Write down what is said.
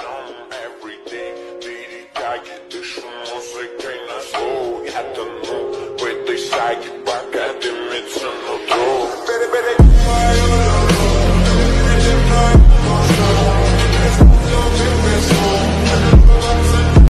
day, oh, the don't Thank you.